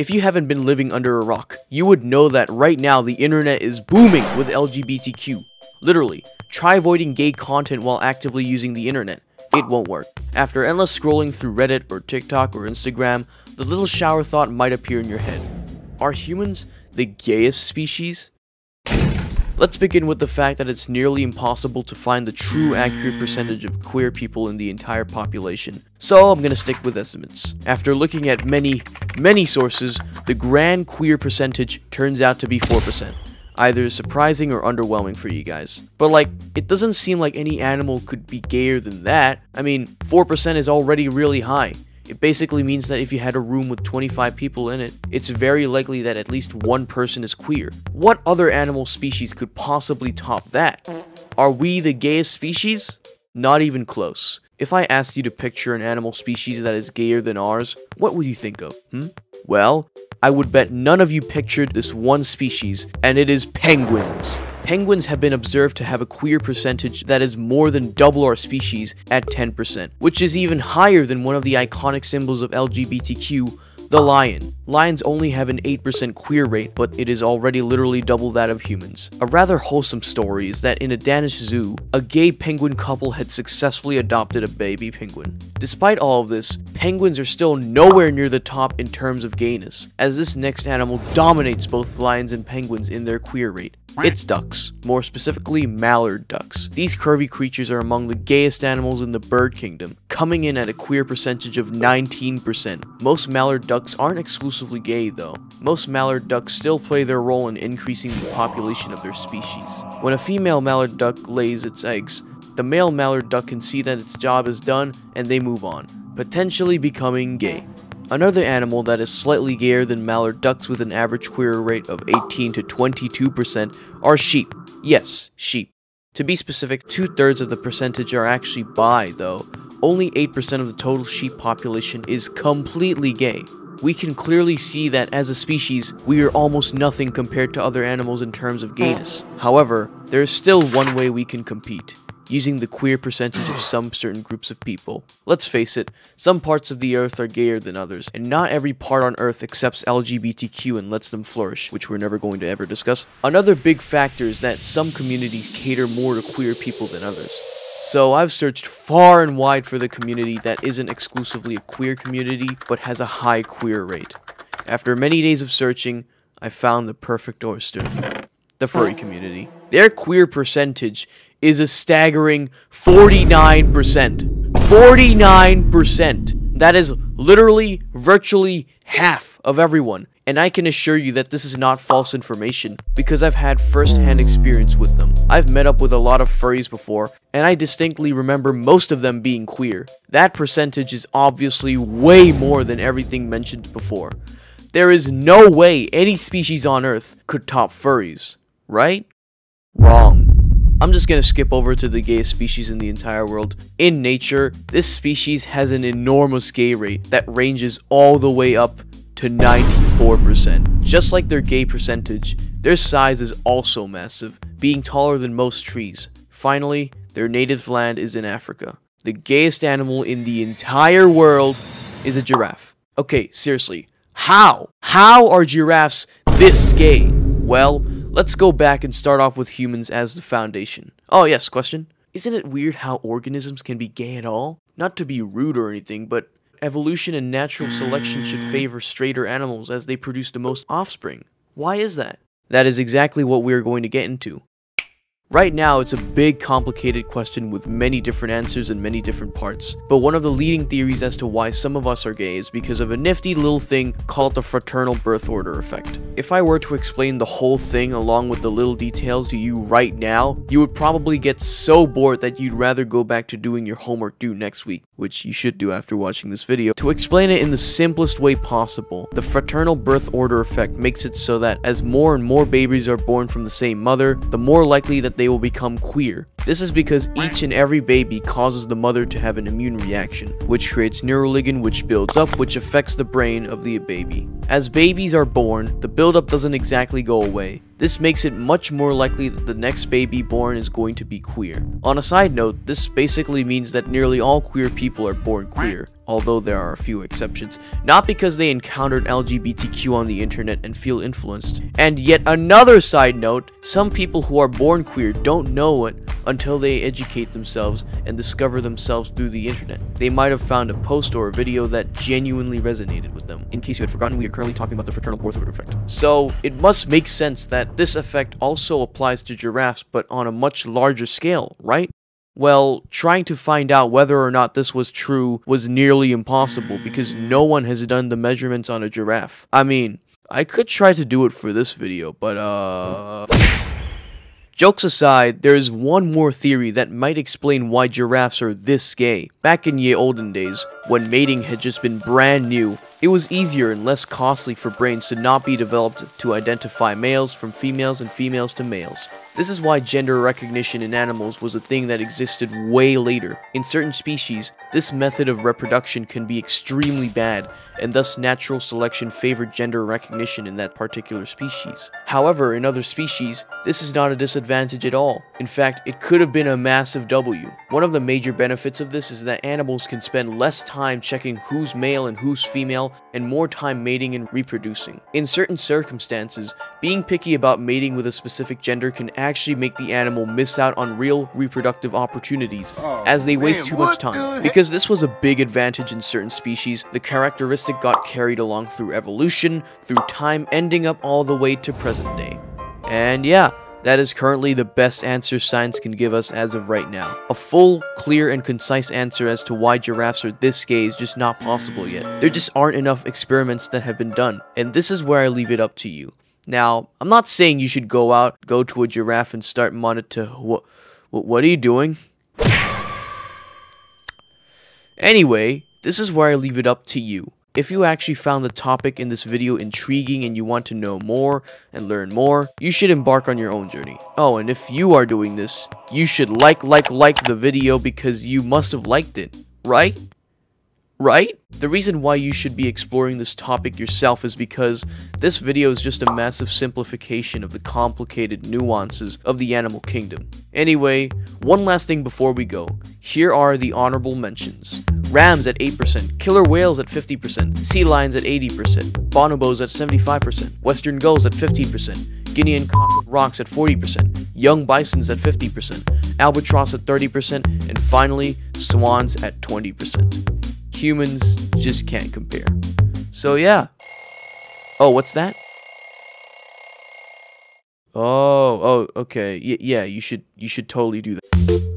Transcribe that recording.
If you haven't been living under a rock, you would know that right now the internet is booming with LGBTQ. Literally, try avoiding gay content while actively using the internet. It won't work. After endless scrolling through Reddit or TikTok or Instagram, the little shower thought might appear in your head. Are humans the gayest species? Let's begin with the fact that it's nearly impossible to find the true accurate percentage of queer people in the entire population, so I'm gonna stick with estimates. After looking at many, many sources, the grand queer percentage turns out to be 4%. Either surprising or underwhelming for you guys. But like, it doesn't seem like any animal could be gayer than that. I mean, 4% is already really high. It basically means that if you had a room with 25 people in it, it's very likely that at least one person is queer. What other animal species could possibly top that? Are we the gayest species? Not even close. If I asked you to picture an animal species that is gayer than ours, what would you think of, hmm? Well, I would bet none of you pictured this one species, and it is penguins. Penguins have been observed to have a queer percentage that is more than double our species at 10%, which is even higher than one of the iconic symbols of LGBTQ, the lion. Lions only have an 8% queer rate, but it is already literally double that of humans. A rather wholesome story is that in a Danish zoo, a gay penguin couple had successfully adopted a baby penguin. Despite all of this, penguins are still nowhere near the top in terms of gayness, as this next animal dominates both lions and penguins in their queer rate. It's ducks, more specifically mallard ducks. These curvy creatures are among the gayest animals in the bird kingdom, coming in at a queer percentage of 19%. Most mallard ducks aren't exclusively gay though. Most mallard ducks still play their role in increasing the population of their species. When a female mallard duck lays its eggs, the male mallard duck can see that its job is done and they move on, potentially becoming gay. Another animal that is slightly gayer than mallard ducks with an average queer rate of 18 to 22% are sheep. Yes, sheep. To be specific, two thirds of the percentage are actually bi, though. Only 8% of the total sheep population is completely gay. We can clearly see that as a species, we are almost nothing compared to other animals in terms of gayness. However, there is still one way we can compete using the queer percentage of some certain groups of people. Let's face it, some parts of the earth are gayer than others, and not every part on earth accepts LGBTQ and lets them flourish, which we're never going to ever discuss. Another big factor is that some communities cater more to queer people than others. So I've searched far and wide for the community that isn't exclusively a queer community, but has a high queer rate. After many days of searching, I found the perfect oyster. The furry community. Their queer percentage is a staggering 49%. 49%. That is literally, virtually half of everyone. And I can assure you that this is not false information because I've had first-hand experience with them. I've met up with a lot of furries before, and I distinctly remember most of them being queer. That percentage is obviously way more than everything mentioned before. There is no way any species on Earth could top furries, right? Wrong. I'm just gonna skip over to the gayest species in the entire world. In nature, this species has an enormous gay rate that ranges all the way up to 94%. Just like their gay percentage, their size is also massive, being taller than most trees. Finally, their native land is in Africa. The gayest animal in the entire world is a giraffe. Okay, seriously, how? How are giraffes this gay? Well, Let's go back and start off with humans as the foundation. Oh yes, question. Isn't it weird how organisms can be gay at all? Not to be rude or anything, but evolution and natural selection should favor straighter animals as they produce the most offspring. Why is that? That is exactly what we are going to get into. Right now, it's a big complicated question with many different answers and many different parts, but one of the leading theories as to why some of us are gay is because of a nifty little thing called the fraternal birth order effect. If I were to explain the whole thing along with the little details to you right now, you would probably get so bored that you'd rather go back to doing your homework due next week, which you should do after watching this video. To explain it in the simplest way possible, the fraternal birth order effect makes it so that as more and more babies are born from the same mother, the more likely that they will become queer. This is because each and every baby causes the mother to have an immune reaction, which creates neuroligin which builds up which affects the brain of the baby. As babies are born, the buildup doesn't exactly go away. This makes it much more likely that the next baby born is going to be queer. On a side note, this basically means that nearly all queer people are born queer, although there are a few exceptions, not because they encountered LGBTQ on the internet and feel influenced. And yet another side note, some people who are born queer don't know it until they educate themselves and discover themselves through the internet. They might have found a post or a video that genuinely resonated with them. In case you had forgotten, we are currently talking about the fraternal birth order effect. So, it must make sense that this effect also applies to giraffes, but on a much larger scale, right? Well, trying to find out whether or not this was true was nearly impossible because no one has done the measurements on a giraffe. I mean, I could try to do it for this video, but uh... Jokes aside, there is one more theory that might explain why giraffes are this gay. Back in ye olden days, when mating had just been brand new, it was easier and less costly for brains to not be developed to identify males from females and females to males. This is why gender recognition in animals was a thing that existed way later. In certain species, this method of reproduction can be extremely bad, and thus natural selection favored gender recognition in that particular species. However, in other species, this is not a disadvantage at all. In fact, it could have been a massive W. One of the major benefits of this is that animals can spend less time checking who's male and who's female, and more time mating and reproducing. In certain circumstances, being picky about mating with a specific gender can actually make the animal miss out on real reproductive opportunities oh, as they waste too much time. Because this was a big advantage in certain species, the characteristic got carried along through evolution, through time ending up all the way to present day. And yeah, that is currently the best answer science can give us as of right now. A full, clear, and concise answer as to why giraffes are this gay is just not possible yet. There just aren't enough experiments that have been done, and this is where I leave it up to you. Now, I'm not saying you should go out, go to a giraffe and start monitor. What, what are you doing? Anyway, this is where I leave it up to you. If you actually found the topic in this video intriguing and you want to know more and learn more, you should embark on your own journey. Oh, and if you are doing this, you should like, like, like the video because you must have liked it, right? Right? The reason why you should be exploring this topic yourself is because this video is just a massive simplification of the complicated nuances of the animal kingdom. Anyway, one last thing before we go. Here are the honorable mentions. Rams at 8%, killer whales at 50%, sea lions at 80%, bonobos at 75%, western gulls at 15%, Guinea and Congo rocks at 40%, young bisons at 50%, albatross at 30%, and finally, swans at 20% humans just can't compare. So yeah. Oh, what's that? Oh, oh, okay. Y yeah, you should you should totally do that.